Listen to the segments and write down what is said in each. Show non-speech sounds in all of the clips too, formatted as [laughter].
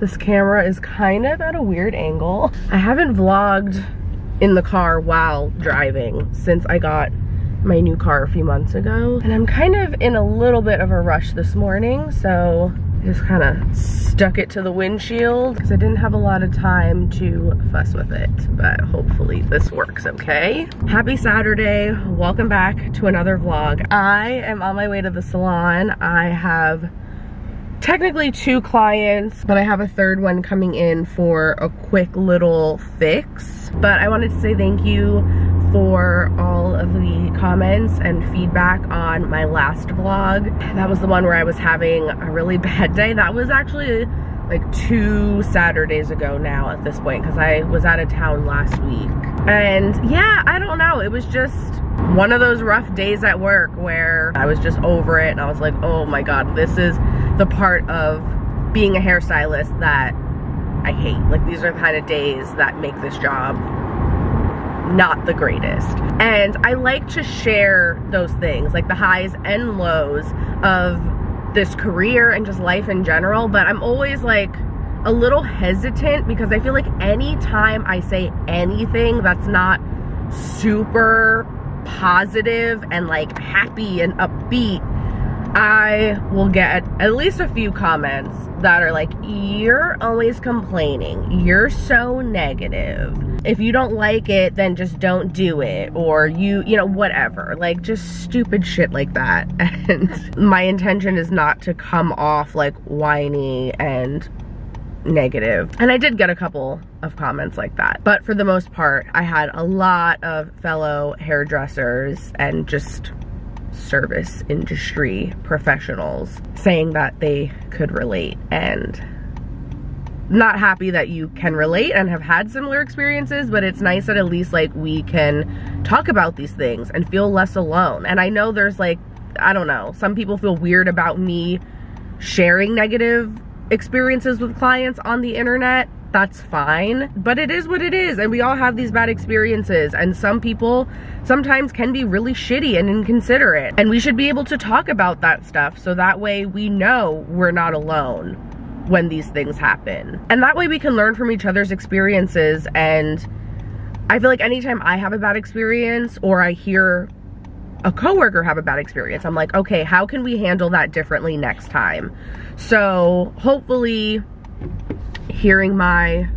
This camera is kind of at a weird angle. I haven't vlogged in the car while driving since I got my new car a few months ago. And I'm kind of in a little bit of a rush this morning, so I just kind of stuck it to the windshield because I didn't have a lot of time to fuss with it, but hopefully this works okay. Happy Saturday, welcome back to another vlog. I am on my way to the salon. I have technically two clients, but I have a third one coming in for a quick little fix. But I wanted to say thank you for all of the comments and feedback on my last vlog. That was the one where I was having a really [laughs] bad day. That was actually like two Saturdays ago now at this point because I was out of town last week. And yeah, I don't know. It was just one of those rough days at work where I was just over it and I was like, oh my God, this is the part of being a hairstylist that I hate. Like these are the kind of days that make this job not the greatest. And I like to share those things, like the highs and lows of this career and just life in general, but I'm always like a little hesitant because I feel like anytime I say anything that's not super positive and like happy and upbeat, I will get at least a few comments that are like, you're always complaining. You're so negative. If you don't like it, then just don't do it. Or you, you know, whatever. Like just stupid shit like that. [laughs] And my intention is not to come off like whiny and negative. And I did get a couple of comments like that. But for the most part, I had a lot of fellow hairdressers and just service industry professionals saying that they could relate and not happy that you can relate and have had similar experiences, but it's nice that at least like we can talk about these things and feel less alone. And I know there's like, I don't know, some people feel weird about me sharing negative experiences with clients on the internet that's fine. But it is what it is. And we all have these bad experiences. And some people sometimes can be really shitty and inconsiderate. And we should be able to talk about that stuff so that way we know we're not alone when these things happen. And that way we can learn from each other's experiences. And I feel like anytime I have a bad experience or I hear a coworker have a bad experience, I'm like, okay, how can we handle that differently next time? So hopefully hearing my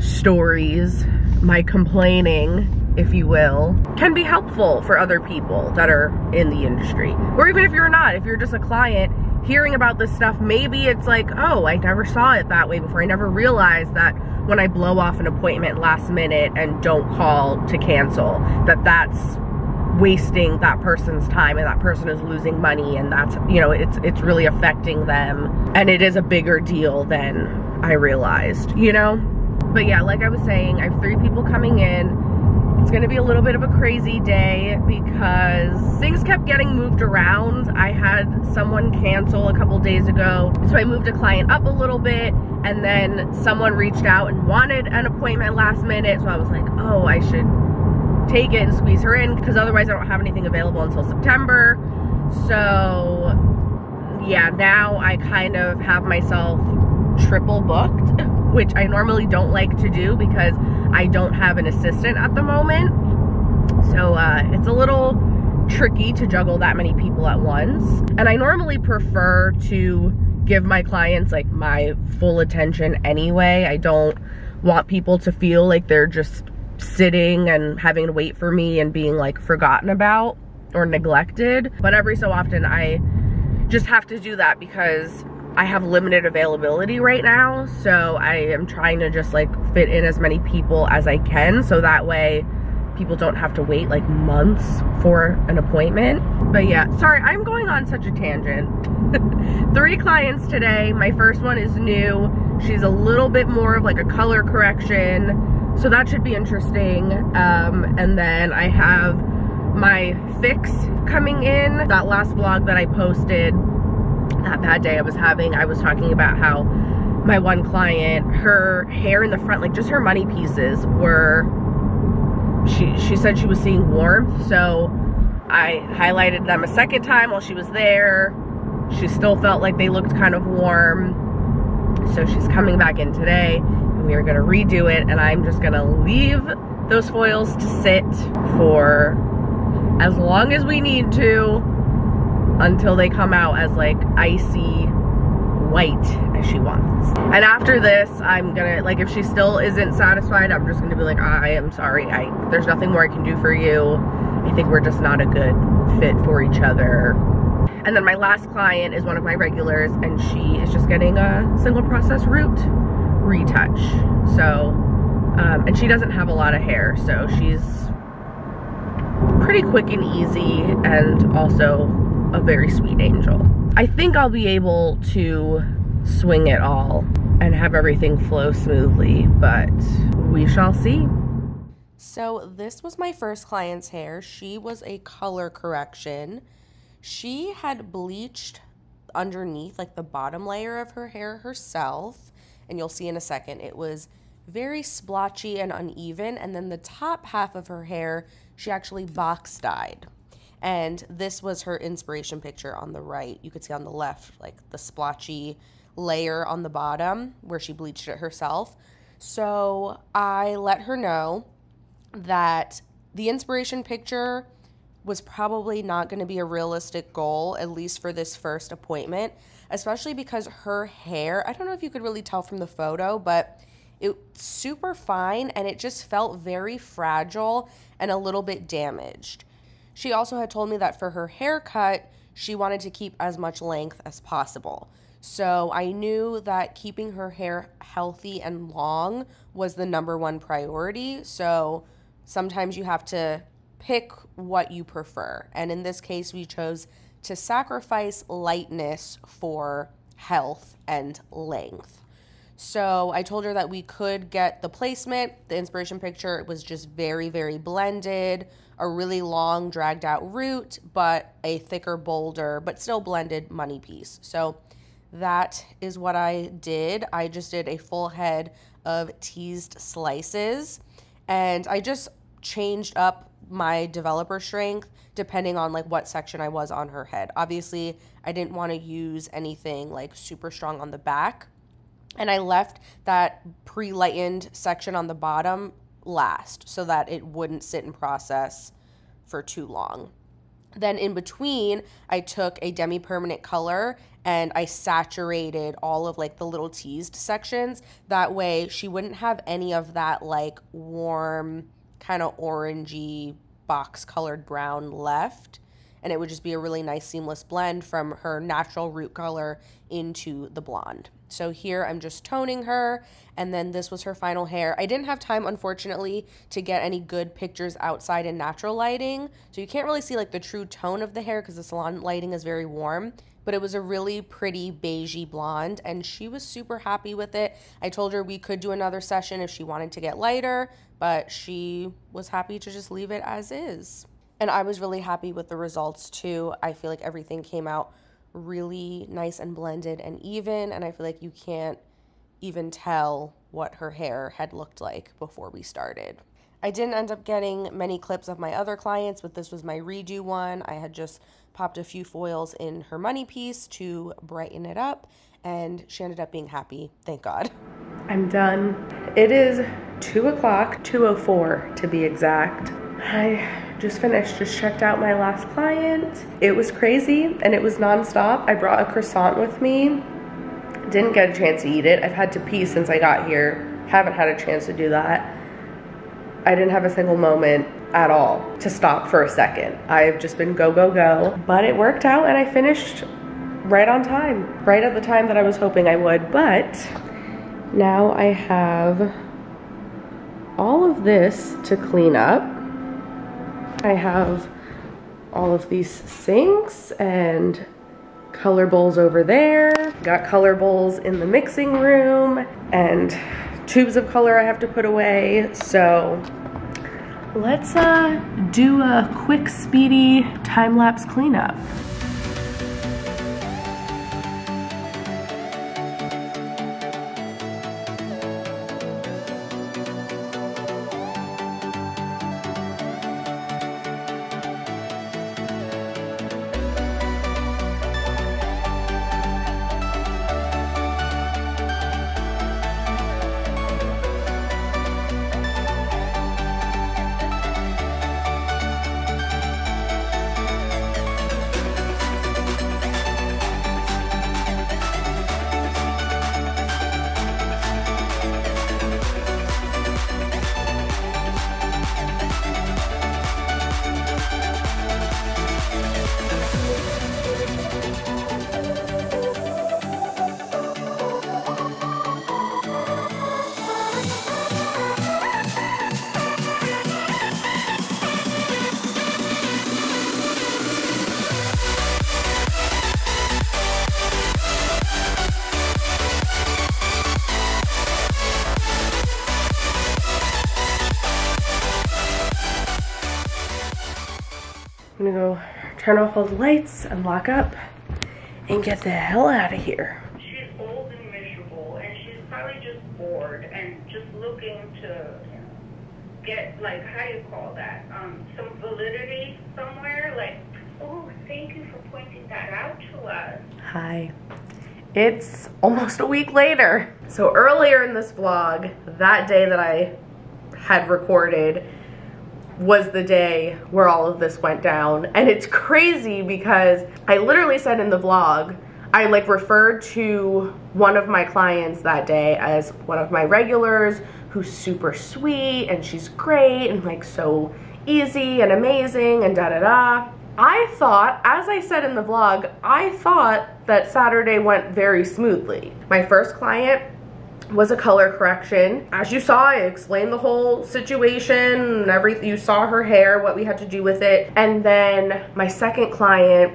stories, my complaining, if you will, can be helpful for other people that are in the industry. Or even if you're not, if you're just a client, hearing about this stuff, maybe it's like, oh, I never saw it that way before. I never realized that when I blow off an appointment last minute and don't call to cancel, that that's wasting that person's time and that person is losing money and that's you know it's it's really affecting them. And it is a bigger deal than I realized you know? But yeah like I was saying I have three people coming in. It's gonna be a little bit of a crazy day because things kept getting moved around. I had someone cancel a couple days ago so I moved a client up a little bit and then someone reached out and wanted an appointment last minute. So I was like oh I should take it and squeeze her in because otherwise I don't have anything available until September. So yeah, now I kind of have myself triple booked, [laughs] which I normally don't like to do because I don't have an assistant at the moment. So uh, it's a little tricky to juggle that many people at once. And I normally prefer to give my clients like my full attention anyway. I don't want people to feel like they're just sitting and having to wait for me and being like forgotten about or neglected. But every so often I just have to do that because I have limited availability right now. So I am trying to just like fit in as many people as I can so that way people don't have to wait like months for an appointment. But yeah, sorry, I'm going on such a tangent. [laughs] Three clients today. My first one is new. She's a little bit more of like a color correction so that should be interesting. Um, and then I have my fix coming in. That last vlog that I posted, that bad day I was having, I was talking about how my one client, her hair in the front, like just her money pieces were, she, she said she was seeing warmth. So I highlighted them a second time while she was there. She still felt like they looked kind of warm So she's coming back in today we are gonna redo it and I'm just gonna leave those foils to sit for as long as we need to until they come out as like icy white as she wants. And after this, I'm gonna, like if she still isn't satisfied, I'm just gonna be like, I am sorry, I there's nothing more I can do for you. I think we're just not a good fit for each other. And then my last client is one of my regulars and she is just getting a single process root retouch. So, um, and she doesn't have a lot of hair, so she's pretty quick and easy and also a very sweet angel. I think I'll be able to swing it all and have everything flow smoothly, but we shall see. So this was my first client's hair. She was a color correction. She had bleached underneath like the bottom layer of her hair herself, and you'll see in a second it was very splotchy and uneven, and then the top half of her hair she actually box dyed. And this was her inspiration picture on the right. You could see on the left, like the splotchy layer on the bottom where she bleached it herself. So I let her know that the inspiration picture was probably not going to be a realistic goal, at least for this first appointment, especially because her hair, I don't know if you could really tell from the photo, but it's super fine and it just felt very fragile and a little bit damaged. She also had told me that for her haircut, she wanted to keep as much length as possible. So I knew that keeping her hair healthy and long was the number one priority. So sometimes you have to pick what you prefer. And in this case, we chose to sacrifice lightness for health and length. So I told her that we could get the placement. The inspiration picture. It was just very, very blended a really long dragged out root, but a thicker, bolder, but still blended money piece. So that is what I did. I just did a full head of teased slices and I just changed up my developer strength depending on like what section I was on her head. Obviously, I didn't want to use anything like super strong on the back. And I left that pre-lightened section on the bottom last so that it wouldn't sit and process for too long. Then in between, I took a demi permanent color and I saturated all of like the little teased sections. That way she wouldn't have any of that like warm, kind of orangey box colored brown left and it would just be a really nice seamless blend from her natural root color into the blonde. So here I'm just toning her and then this was her final hair. I didn't have time unfortunately to get any good pictures outside in natural lighting. So you can't really see like the true tone of the hair because the salon lighting is very warm. But it was a really pretty beigey blonde and she was super happy with it. I told her we could do another session if she wanted to get lighter, but she was happy to just leave it as is. And I was really happy with the results too. I feel like everything came out really nice and blended and even. And I feel like you can't even tell what her hair had looked like before we started. I didn't end up getting many clips of my other clients, but this was my redo one. I had just popped a few foils in her money piece to brighten it up, and she ended up being happy, thank God. I'm done. It is 2 o'clock, 2.04 to be exact. I just finished, just checked out my last client. It was crazy and it was nonstop. I brought a croissant with me. Didn't get a chance to eat it. I've had to pee since I got here. Haven't had a chance to do that. I didn't have a single moment at all to stop for a second. I've just been go, go, go. But it worked out and I finished right on time, right at the time that I was hoping I would. But now I have all of this to clean up I have all of these sinks and color bowls over there. Got color bowls in the mixing room and tubes of color I have to put away. So let's uh, do a quick, speedy time-lapse cleanup. Turn off all the lights and lock up and get the hell out of here. She's old and miserable, and she's probably just bored and just looking to get, like, how do you call that? Um, some validity somewhere. Like, oh, thank you for pointing that out to us. Hi. It's almost a week later. So earlier in this vlog, that day that I had recorded was the day where all of this went down. And it's crazy because I literally said in the vlog, I like referred to one of my clients that day as one of my regulars who's super sweet and she's great and like so easy and amazing and da da da. I thought, as I said in the vlog, I thought that Saturday went very smoothly. My first client was a color correction. As you saw, I explained the whole situation everything. You saw her hair, what we had to do with it. And then my second client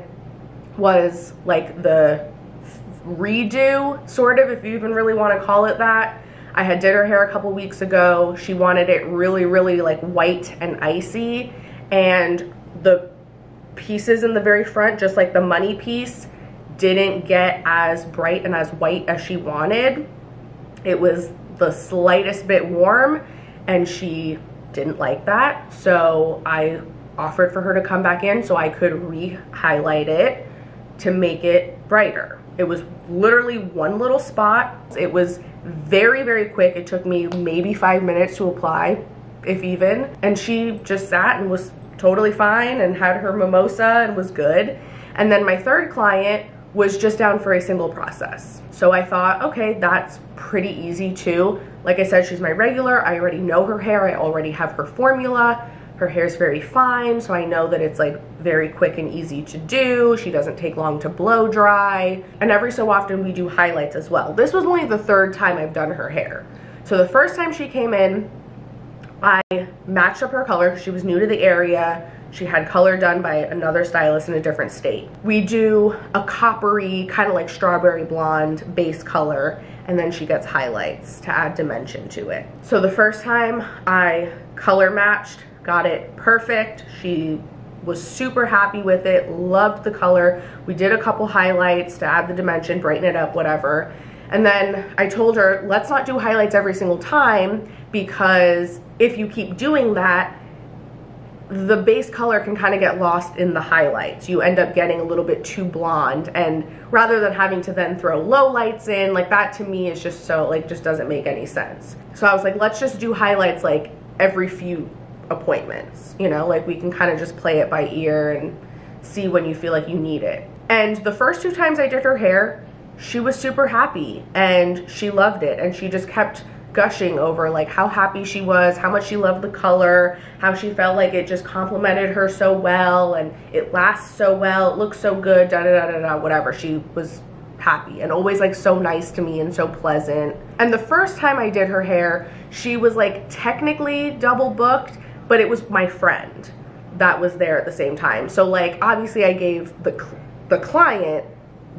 was like the redo, sort of, if you even really want to call it that. I had did her hair a couple weeks ago. She wanted it really, really like white and icy. And the pieces in the very front, just like the money piece, didn't get as bright and as white as she wanted. It was the slightest bit warm and she didn't like that. So I offered for her to come back in so I could re-highlight it to make it brighter. It was literally one little spot. It was very, very quick. It took me maybe five minutes to apply, if even. And she just sat and was totally fine and had her mimosa and was good. And then my third client was just down for a single process. So I thought, okay, that's pretty easy too. Like I said, she's my regular. I already know her hair. I already have her formula. Her hair's very fine, so I know that it's like very quick and easy to do. She doesn't take long to blow dry. And every so often we do highlights as well. This was only the third time I've done her hair. So the first time she came in, I matched up her color. She was new to the area. She had color done by another stylist in a different state. We do a coppery, kind of like strawberry blonde base color, and then she gets highlights to add dimension to it. So the first time I color matched, got it perfect. She was super happy with it, loved the color. We did a couple highlights to add the dimension, brighten it up, whatever. And then I told her, let's not do highlights every single time because if you keep doing that, the base color can kind of get lost in the highlights. You end up getting a little bit too blonde and rather than having to then throw low lights in, like that to me is just so, like just doesn't make any sense. So I was like, let's just do highlights like every few appointments, you know, like we can kind of just play it by ear and see when you feel like you need it. And the first two times I did her hair, she was super happy and she loved it and she just kept gushing over like how happy she was, how much she loved the color, how she felt like it just complimented her so well and it lasts so well, it looks so good, da da da da da, whatever. She was happy and always like so nice to me and so pleasant. And the first time I did her hair, she was like technically double booked, but it was my friend that was there at the same time. So like obviously I gave the the client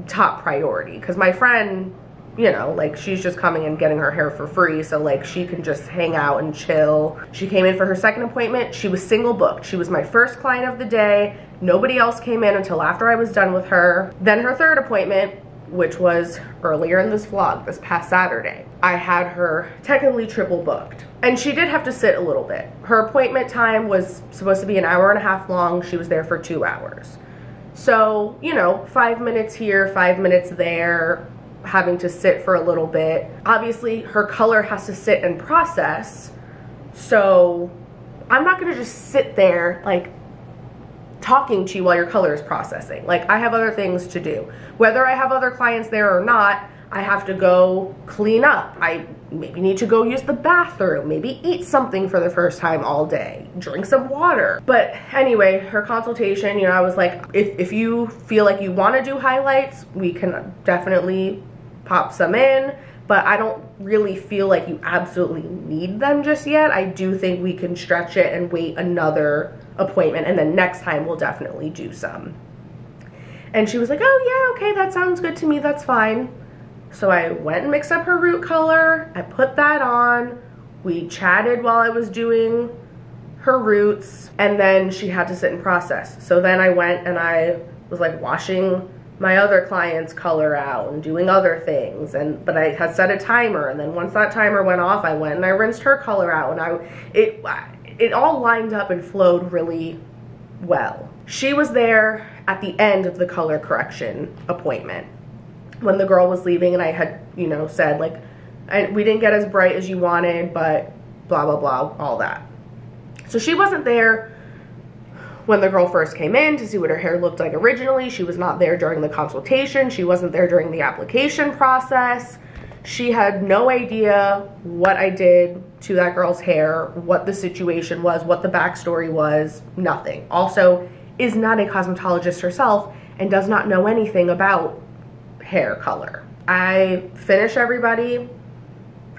top priority because my friend you know, like she's just coming and getting her hair for free, so like she can just hang out and chill. She came in for her second appointment. She was single booked. She was my first client of the day. Nobody else came in until after I was done with her. Then her third appointment, which was earlier in this vlog, this past Saturday, I had her technically triple booked. And she did have to sit a little bit. Her appointment time was supposed to be an hour and a half long. She was there for two hours. So, you know, five minutes here, five minutes there, having to sit for a little bit. Obviously, her color has to sit and process. So I'm not gonna just sit there like talking to you while your color is processing. Like I have other things to do. Whether I have other clients there or not, I have to go clean up. I maybe need to go use the bathroom, maybe eat something for the first time all day, drink some water. But anyway, her consultation, you know, I was like, if, if you feel like you wanna do highlights, we can definitely pop some in, but I don't really feel like you absolutely need them just yet. I do think we can stretch it and wait another appointment and then next time we'll definitely do some. And she was like, oh yeah, okay, that sounds good to me, that's fine. So I went and mixed up her root color, I put that on, we chatted while I was doing her roots and then she had to sit and process. So then I went and I was like washing my other clients color out and doing other things and but I had set a timer and then once that timer went off I went and I rinsed her color out and I it it all lined up and flowed really well. She was there at the end of the color correction appointment when the girl was leaving and I had, you know, said like I, we didn't get as bright as you wanted, but blah blah blah all that. So she wasn't there when the girl first came in to see what her hair looked like originally. She was not there during the consultation. She wasn't there during the application process. She had no idea what I did to that girl's hair, what the situation was, what the backstory was, nothing. Also, is not a cosmetologist herself and does not know anything about hair color. I finish everybody.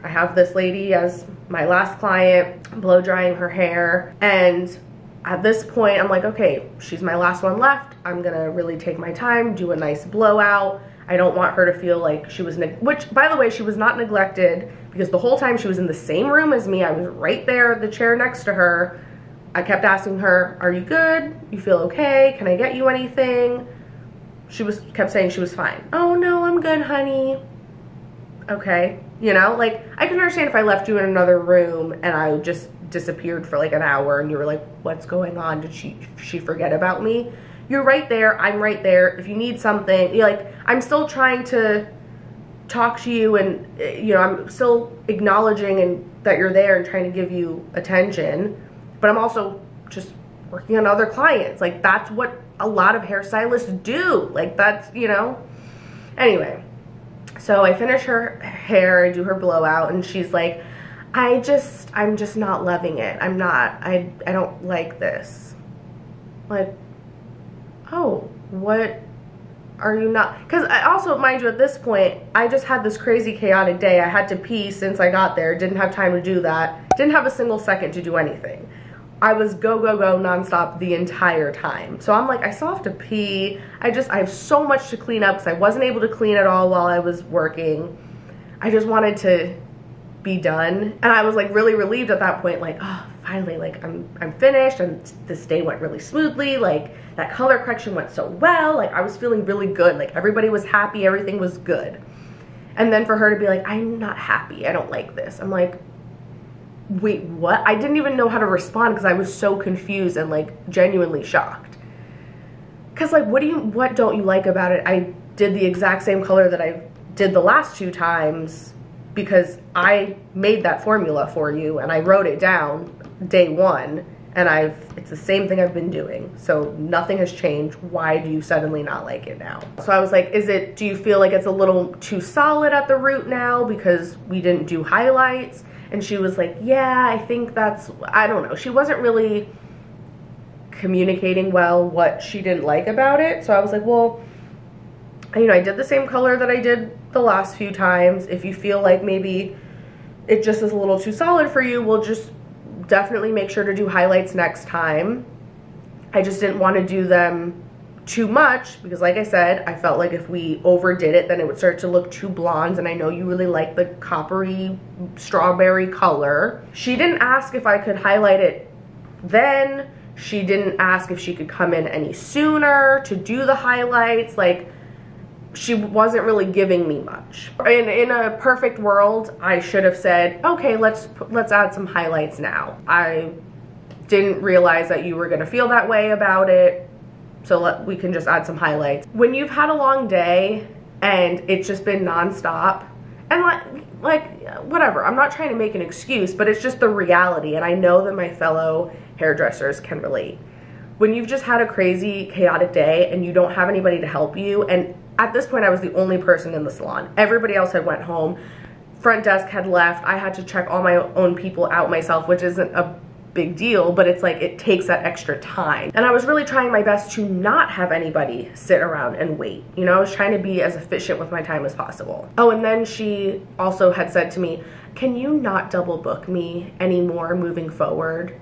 I have this lady as my last client, blow drying her hair, and at this point, I'm like, okay, she's my last one left. I'm gonna really take my time, do a nice blowout. I don't want her to feel like she was, which by the way, she was not neglected because the whole time she was in the same room as me. I was right there, the chair next to her. I kept asking her, are you good? You feel okay? Can I get you anything? She was kept saying she was fine. Oh no, I'm good, honey. Okay, you know, like I can understand if I left you in another room and I just disappeared for like an hour and you were like, what's going on? Did she, she forget about me? You're right there. I'm right there. If you need something, you're like, I'm still trying to talk to you and, you know, I'm still acknowledging and that you're there and trying to give you attention. But I'm also just working on other clients. Like that's what a lot of hairstylists do. Like that's, you know, anyway. So I finish her hair, I do her blowout and she's like, I just, I'm just not loving it. I'm not, I, I don't like this. Like, oh, what are you not? Because I also, mind you, at this point, I just had this crazy chaotic day. I had to pee since I got there. Didn't have time to do that. Didn't have a single second to do anything. I was go, go, go nonstop the entire time. So I'm like, I still have to pee. I just, I have so much to clean up because I wasn't able to clean it all while I was working. I just wanted to be done. And I was like really relieved at that point, like, oh, finally, like I'm, I'm finished and this day went really smoothly. Like that color correction went so well. Like I was feeling really good. Like everybody was happy. Everything was good. And then for her to be like, I'm not happy. I don't like this. I'm like, wait, what? I didn't even know how to respond because I was so confused and like genuinely shocked. Cause like, what do you, what don't you like about it? I did the exact same color that I did the last two times because I made that formula for you and I wrote it down day one and I've it's the same thing I've been doing. So nothing has changed. Why do you suddenly not like it now? So I was like, is it do you feel like it's a little too solid at the root now because we didn't do highlights? And she was like, yeah, I think that's I don't know. She wasn't really communicating well what she didn't like about it. So I was like, well, you know, I did the same color that I did the last few times. If you feel like maybe it just is a little too solid for you, we'll just definitely make sure to do highlights next time. I just didn't want to do them too much because like I said, I felt like if we overdid it, then it would start to look too blonde and I know you really like the coppery strawberry color. She didn't ask if I could highlight it then. She didn't ask if she could come in any sooner to do the highlights. Like, she wasn't really giving me much. In, in a perfect world, I should have said, okay, let's, let's add some highlights now. I didn't realize that you were gonna feel that way about it, so let, we can just add some highlights. When you've had a long day and it's just been nonstop, and like, like whatever, I'm not trying to make an excuse, but it's just the reality, and I know that my fellow hairdressers can relate. When you've just had a crazy, chaotic day and you don't have anybody to help you, and at this point I was the only person in the salon. Everybody else had went home. Front desk had left. I had to check all my own people out myself, which isn't a big deal, but it's like it takes that extra time. And I was really trying my best to not have anybody sit around and wait. You know, I was trying to be as efficient with my time as possible. Oh, and then she also had said to me, can you not double book me anymore moving forward?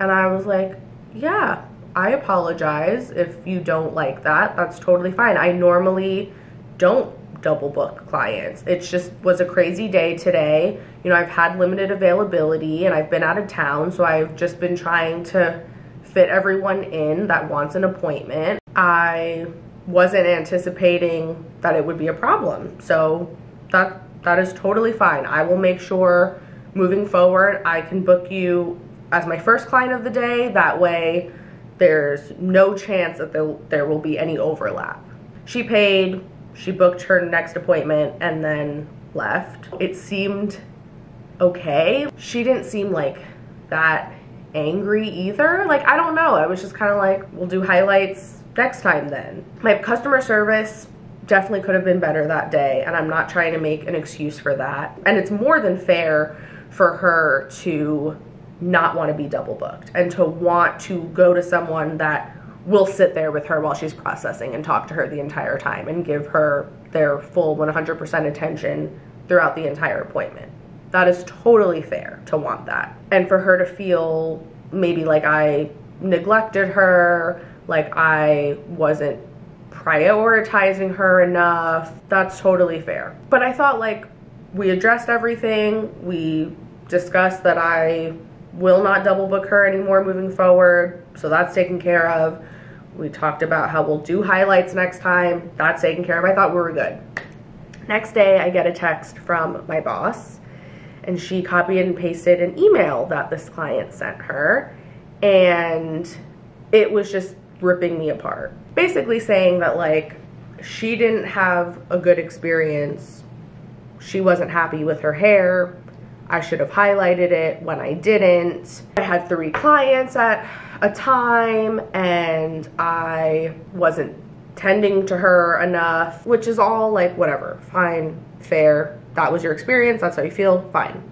And I was like, yeah, I apologize if you don't like that. That's totally fine. I normally don't double book clients. It just was a crazy day today. You know, I've had limited availability and I've been out of town, so I've just been trying to fit everyone in that wants an appointment. I wasn't anticipating that it would be a problem. So that that is totally fine. I will make sure moving forward I can book you as my first client of the day. That way there's no chance that there, will be any overlap. She paid, she booked her next appointment and then left. It seemed okay. She didn't seem like that angry either. Like, I don't know. I was just kind of like, we'll do highlights next time then. My customer service definitely could have been better that day, and I'm not trying to make an excuse for that. And it's more than fair for her to not want to be double booked and to want to go to someone that will sit there with her while she's processing and talk to her the entire time and give her their full 100% attention throughout the entire appointment. That is totally fair to want that. And for her to feel maybe like I neglected her, like I wasn't prioritizing her enough, that's totally fair. But I thought like we addressed everything. We discussed that I will not double book her anymore moving forward. So that's taken care of. We talked about how we'll do highlights next time. That's taken care of. I thought we were good. Next day, I get a text from my boss, and she copied and pasted an email that this client sent her, and it was just ripping me apart. Basically, saying that, like, she didn't have a good experience. She wasn't happy with her hair. I should have highlighted it when I didn't. I had three clients at a time and I wasn't tending to her enough, which is all like whatever, fine, fair. That was your experience, that's how you feel, fine.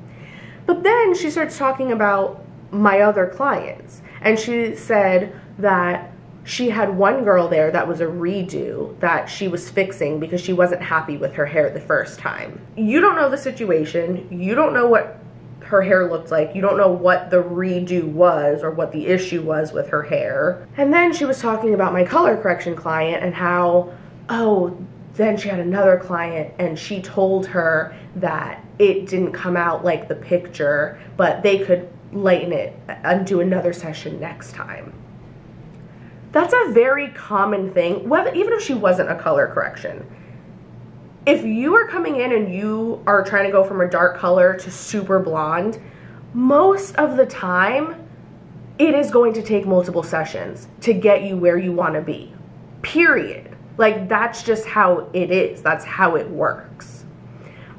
But then she starts talking about my other clients and she said that she had one girl there that was a redo that she was fixing because she wasn't happy with her hair the first time. You don't know the situation. You don't know what her hair looked like. You don't know what the redo was or what the issue was with her hair. And then she was talking about my color correction client and how, oh, then she had another client and she told her that it didn't come out like the picture, but they could lighten it uh, and do another session next time. That's a very common thing, whether even if she wasn't a color correction. If you are coming in and you are trying to go from a dark color to super blonde, most of the time it is going to take multiple sessions to get you where you want to be. Period. Like that's just how it is. That's how it works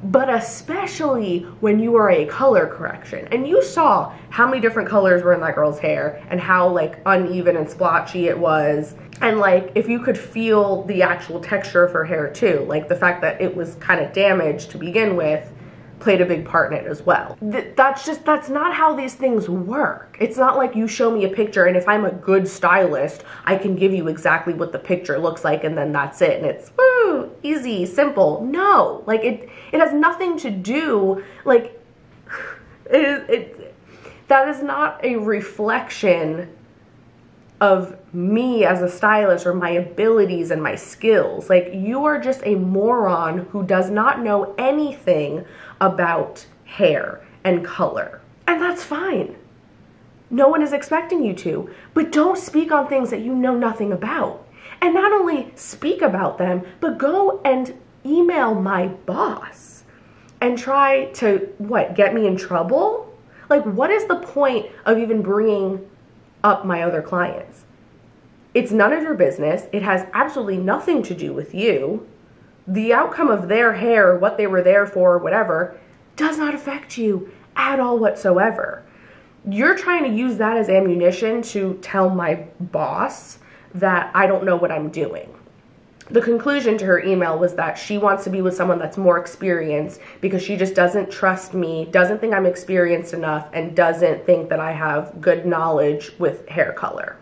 but especially when you are a color correction. And you saw how many different colors were in that girl's hair and how like uneven and splotchy it was. And like if you could feel the actual texture of her hair too, like the fact that it was kind of damaged to begin with played a big part in it as well. Th that's just, that's not how these things work. It's not like you show me a picture and if I'm a good stylist, I can give you exactly what the picture looks like and then that's it. And it's woo, easy, simple. No, like it, it has nothing to do, like, [sighs] it it, that is not a reflection of me as a stylist or my abilities and my skills. Like, you are just a moron who does not know anything about hair and color. And that's fine. No one is expecting you to, but don't speak on things that you know nothing about. And not only speak about them, but go and email my boss and try to, what, get me in trouble? Like, what is the point of even bringing up my other clients. It's none of your business. It has absolutely nothing to do with you. The outcome of their hair, what they were there for, whatever, does not affect you at all whatsoever. You're trying to use that as ammunition to tell my boss that I don't know what I'm doing the conclusion to her email was that she wants to be with someone that's more experienced because she just doesn't trust me, doesn't think I'm experienced enough, and doesn't think that I have good knowledge with hair color.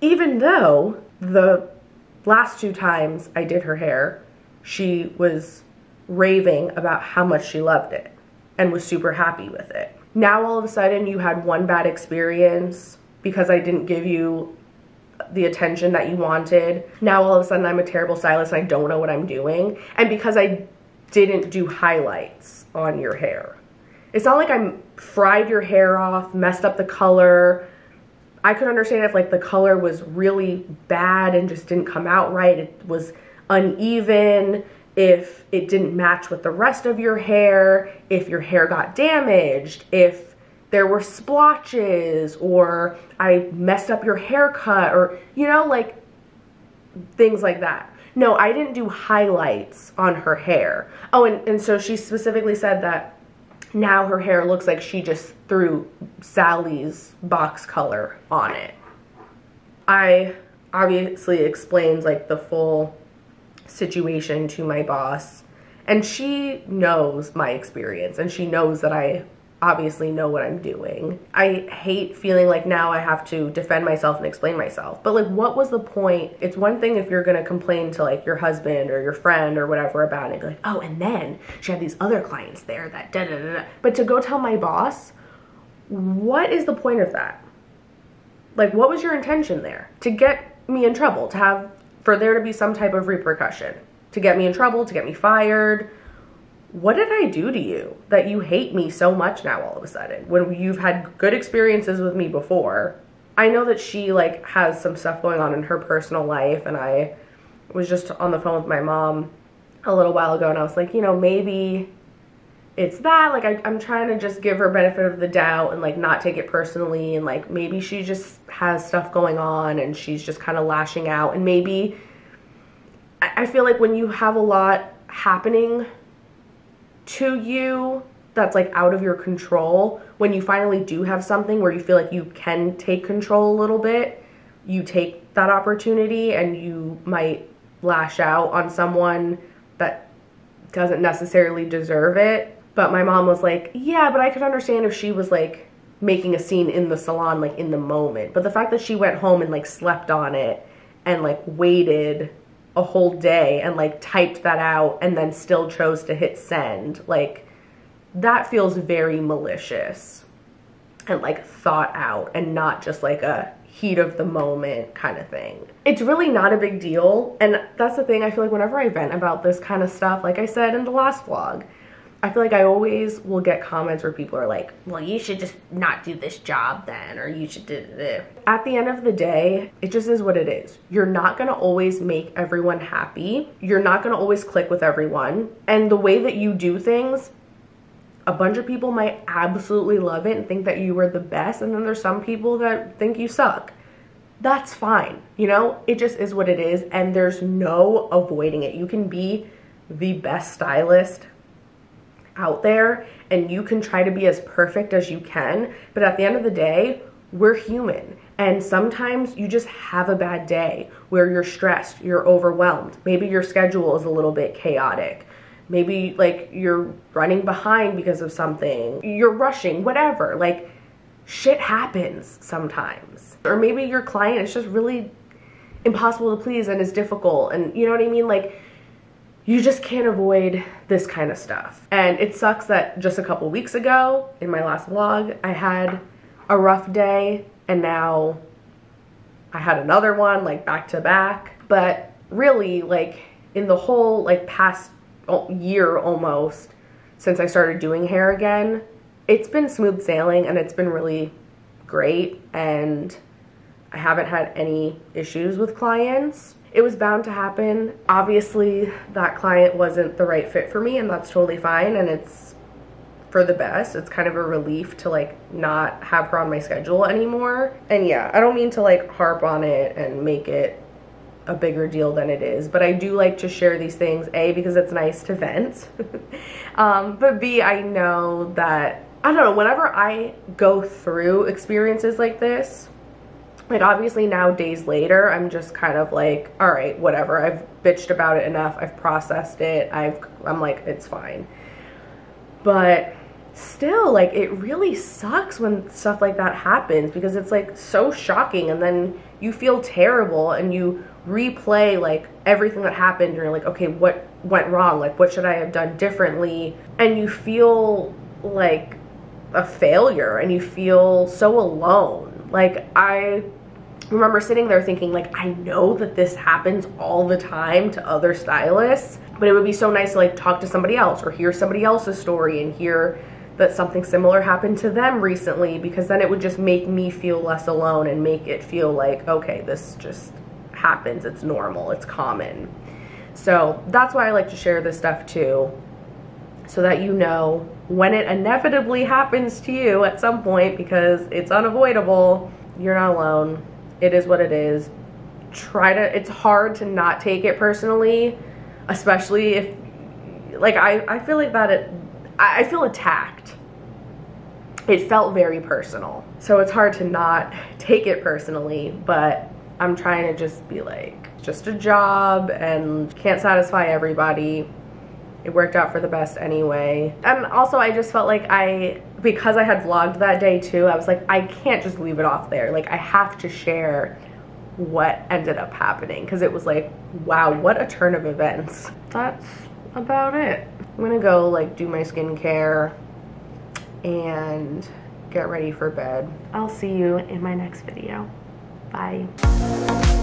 Even though the last two times I did her hair, she was raving about how much she loved it and was super happy with it. Now all of a sudden you had one bad experience because I didn't give you the attention that you wanted. Now all of a sudden I'm a terrible stylist and I don't know what I'm doing. And because I didn't do highlights on your hair. It's not like I fried your hair off, messed up the color. I could understand if like the color was really bad and just didn't come out right. It was uneven, if it didn't match with the rest of your hair, if your hair got damaged, if there were splotches or I messed up your haircut or you know like things like that. No, I didn't do highlights on her hair. Oh, and, and so she specifically said that now her hair looks like she just threw Sally's box color on it. I obviously explained like the full situation to my boss and she knows my experience and she knows that I obviously know what I'm doing. I hate feeling like now I have to defend myself and explain myself. But like what was the point? It's one thing if you're to complain to like your husband or your friend or whatever about it. Like, "Oh, and then she had these other clients there that da da da." But to go tell my boss, what is the point of that? Like what was your intention there? To get me in trouble, to have for there to be some type of repercussion, to get me in trouble, to get me fired, what did I do to you that you hate me so much now all of a sudden when you've had good experiences with me before? I know that she like has some stuff going on in her personal life and I was just on the phone with my mom a little while ago and I was like, you know, maybe it's that like I, i'm trying to just give her benefit of the doubt and like not take it personally and like maybe she just has stuff going on and she's just kind of lashing out and maybe I, I feel like when you have a lot happening to you that's like out of your control, when you finally do have something where you feel like you can take control a little bit, you take that opportunity and you might lash out on someone that doesn't necessarily deserve it. But my mom was like, yeah, but I could understand if she was like making a scene in the salon, like in the moment. But the fact that she went home and like slept on it and like waited a whole day and like typed that out and then still chose to hit send. Like that feels very malicious and like thought out and not just like a heat of the moment kind of thing. It's really not a big deal. And that's the thing, I feel like whenever I vent about this kind of stuff, like I said in the last vlog, I feel like I always will get comments where people are like, well, you should just not do this job then, or you should do this. At the end of the day, it just is what it is. You're not gonna always make everyone happy. You're not gonna always click with everyone. And the way that you do things, a bunch of people might absolutely love it and think that you were the best. And then there's some people that think you suck. That's fine. You know, it just is what it is. And there's no avoiding it. You can be the best stylist out there and you can try to be as perfect as you can. But at the end of the day, we're human. And sometimes you just have a bad day where you're stressed, you're overwhelmed. Maybe your schedule is a little bit chaotic. Maybe like you're running behind because of something, you're rushing, whatever. Like shit happens sometimes. Or maybe your client is just really impossible to please and is difficult. And you know what I mean? Like you just can't avoid this kind of stuff. And it sucks that just a couple weeks ago in my last vlog, I had a rough day and now I had another one like back to back. But really like in the whole like past oh, year almost since I started doing hair again, it's been smooth sailing and it's been really great and I haven't had any issues with clients it was bound to happen. Obviously, that client wasn't the right fit for me, and that's totally fine. And it's for the best. It's kind of a relief to like not have her on my schedule anymore. And yeah, I don't mean to like harp on it and make it a bigger deal than it is, but I do like to share these things. A, because it's nice to vent, [laughs] um, but B, I know that, I don't know, whenever I go through experiences like this, like obviously now days later i'm just kind of like all right whatever. I've bitched about it enough. I've processed it. I've i'm like it's fine. But still like it really sucks when stuff like that happens because it's like so shocking. And then you feel terrible and you replay like everything that happened. And you're like okay what went wrong? Like what should i have done differently? And you feel like a failure and you feel so alone like I remember sitting there thinking like I know that this happens all the time to other stylists, but it would be so nice to like talk to somebody else or hear somebody else's story and hear that something similar happened to them recently because then it would just make me feel less alone and make it feel like okay, this just happens. It's normal. It's common. So, that's why I like to share this stuff too so that you know when it inevitably happens to you at some point because it's unavoidable, you're not alone it is what it is. Try to, it's hard to not take it personally, especially if, like, I, I feel like that it, I feel attacked. It felt very personal. So it's hard to not take it personally, but I'm trying to just be like, just a job and can't satisfy everybody. It worked out for the best anyway. And also I just felt like I because I had vlogged that day too, I was like, I can't just leave it off there. Like I have to share what ended up happening because it was like, wow, what a turn of events. That's about it. I'm gonna go like do my skincare and get ready for bed. I'll see you in my next video. Bye.